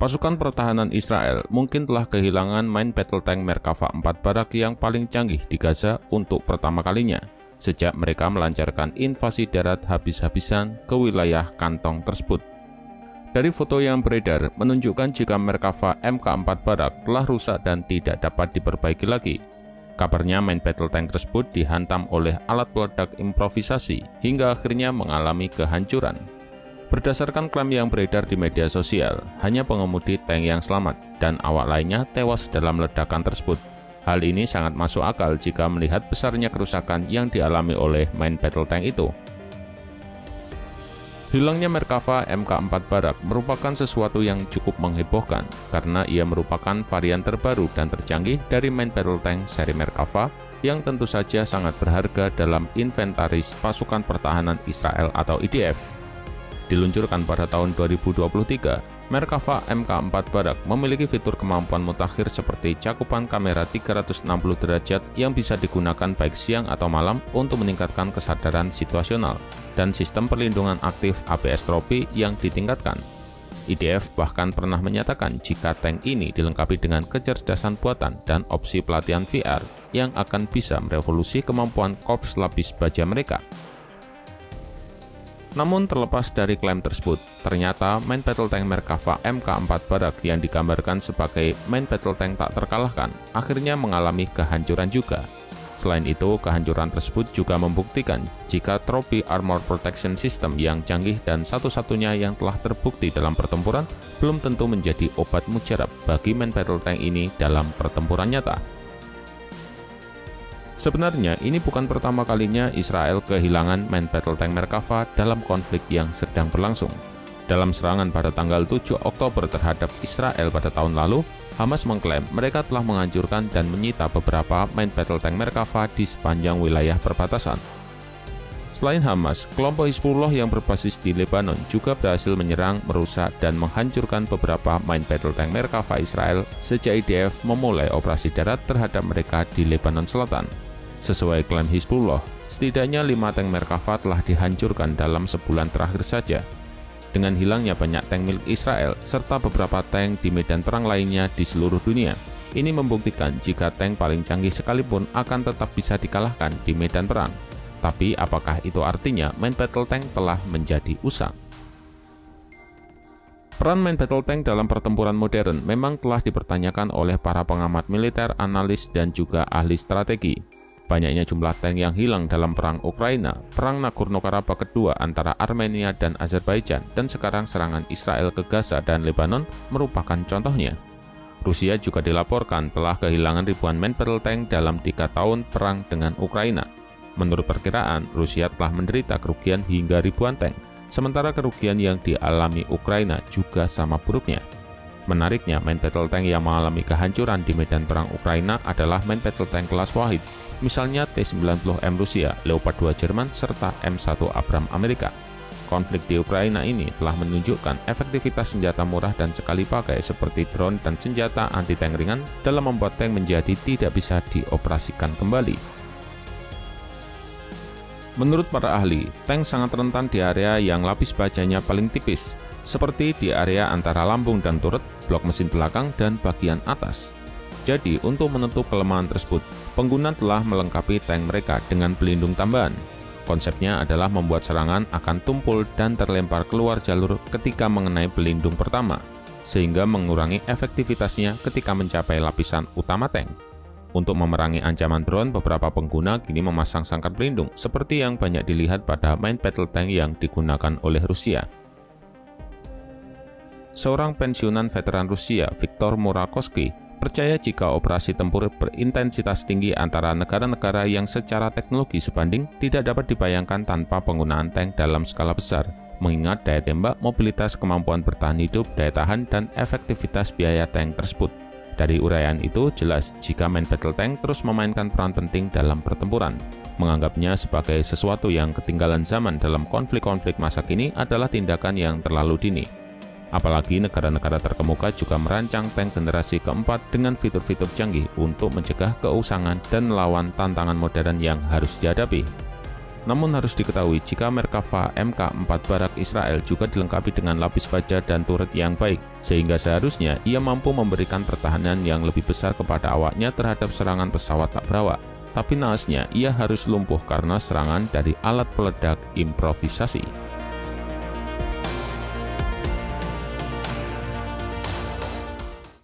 Pasukan pertahanan Israel mungkin telah kehilangan main battle tank Merkava 4 Barak yang paling canggih di Gaza untuk pertama kalinya, sejak mereka melancarkan invasi darat habis-habisan ke wilayah kantong tersebut. Dari foto yang beredar, menunjukkan jika Merkava MK4 Barak telah rusak dan tidak dapat diperbaiki lagi. Kabarnya main battle tank tersebut dihantam oleh alat peledak improvisasi hingga akhirnya mengalami kehancuran. Berdasarkan klaim yang beredar di media sosial, hanya pengemudi tank yang selamat dan awak lainnya tewas dalam ledakan tersebut. Hal ini sangat masuk akal jika melihat besarnya kerusakan yang dialami oleh main battle tank itu. Hilangnya Merkava MK4 Barak merupakan sesuatu yang cukup menghebohkan karena ia merupakan varian terbaru dan tercanggih dari main battle tank seri Merkava yang tentu saja sangat berharga dalam inventaris pasukan pertahanan Israel atau IDF. Diluncurkan pada tahun 2023, Merkava MK4 Barak memiliki fitur kemampuan mutakhir seperti cakupan kamera 360 derajat yang bisa digunakan baik siang atau malam untuk meningkatkan kesadaran situasional dan sistem perlindungan aktif ABS tropi yang ditingkatkan. IDF bahkan pernah menyatakan jika tank ini dilengkapi dengan kecerdasan buatan dan opsi pelatihan VR yang akan bisa merevolusi kemampuan korps lapis baja mereka namun terlepas dari klaim tersebut, ternyata main battle tank Merkava MK4 Barak yang digambarkan sebagai main battle tank tak terkalahkan akhirnya mengalami kehancuran juga. Selain itu, kehancuran tersebut juga membuktikan jika tropi armor protection system yang canggih dan satu-satunya yang telah terbukti dalam pertempuran belum tentu menjadi obat mujarab bagi main battle tank ini dalam pertempuran nyata. Sebenarnya, ini bukan pertama kalinya Israel kehilangan main battle tank Merkava dalam konflik yang sedang berlangsung. Dalam serangan pada tanggal 7 Oktober terhadap Israel pada tahun lalu, Hamas mengklaim mereka telah menghancurkan dan menyita beberapa main battle tank Merkava di sepanjang wilayah perbatasan. Selain Hamas, kelompok Hizbullah yang berbasis di Lebanon juga berhasil menyerang, merusak, dan menghancurkan beberapa main battle tank Merkava Israel sejak IDF memulai operasi darat terhadap mereka di Lebanon Selatan. Sesuai klaim Hizbullah, setidaknya lima tank Merkava telah dihancurkan dalam sebulan terakhir saja. Dengan hilangnya banyak tank milik Israel, serta beberapa tank di medan perang lainnya di seluruh dunia, ini membuktikan jika tank paling canggih sekalipun akan tetap bisa dikalahkan di medan perang. Tapi apakah itu artinya main battle tank telah menjadi usang? Peran main battle tank dalam pertempuran modern memang telah dipertanyakan oleh para pengamat militer, analis, dan juga ahli strategi. Banyaknya jumlah tank yang hilang dalam Perang Ukraina, Perang Nagorno-Karabakh kedua antara Armenia dan Azerbaijan, dan sekarang serangan Israel ke Gaza dan Lebanon merupakan contohnya. Rusia juga dilaporkan telah kehilangan ribuan main battle tank dalam tiga tahun perang dengan Ukraina. Menurut perkiraan, Rusia telah menderita kerugian hingga ribuan tank, sementara kerugian yang dialami Ukraina juga sama buruknya. Menariknya, main battle tank yang mengalami kehancuran di medan perang Ukraina adalah main battle tank kelas Wahid misalnya T-90M Rusia, Leopard 2 Jerman, serta M1 Abram Amerika. Konflik di Ukraina ini telah menunjukkan efektivitas senjata murah dan sekali pakai seperti drone dan senjata anti-tank ringan dalam membuat tank menjadi tidak bisa dioperasikan kembali. Menurut para ahli, tank sangat rentan di area yang lapis bajanya paling tipis, seperti di area antara lambung dan turret, blok mesin belakang, dan bagian atas. Jadi, untuk menutup kelemahan tersebut, pengguna telah melengkapi tank mereka dengan pelindung tambahan. Konsepnya adalah membuat serangan akan tumpul dan terlempar keluar jalur ketika mengenai pelindung pertama, sehingga mengurangi efektivitasnya ketika mencapai lapisan utama tank. Untuk memerangi ancaman drone, beberapa pengguna kini memasang sangkar pelindung, seperti yang banyak dilihat pada main battle tank yang digunakan oleh Rusia. Seorang pensiunan veteran Rusia, Viktor Murakoski, percaya jika operasi tempur berintensitas tinggi antara negara-negara yang secara teknologi sebanding tidak dapat dibayangkan tanpa penggunaan tank dalam skala besar, mengingat daya tembak, mobilitas, kemampuan bertahan hidup, daya tahan, dan efektivitas biaya tank tersebut. Dari uraian itu, jelas jika main battle tank terus memainkan peran penting dalam pertempuran. Menganggapnya sebagai sesuatu yang ketinggalan zaman dalam konflik-konflik masa kini adalah tindakan yang terlalu dini. Apalagi negara-negara terkemuka juga merancang tank generasi keempat dengan fitur-fitur canggih untuk mencegah keusangan dan melawan tantangan modern yang harus dihadapi. Namun harus diketahui jika Merkava MK4 Barak Israel juga dilengkapi dengan lapis baja dan turret yang baik, sehingga seharusnya ia mampu memberikan pertahanan yang lebih besar kepada awaknya terhadap serangan pesawat tak berawak. Tapi naasnya ia harus lumpuh karena serangan dari alat peledak improvisasi.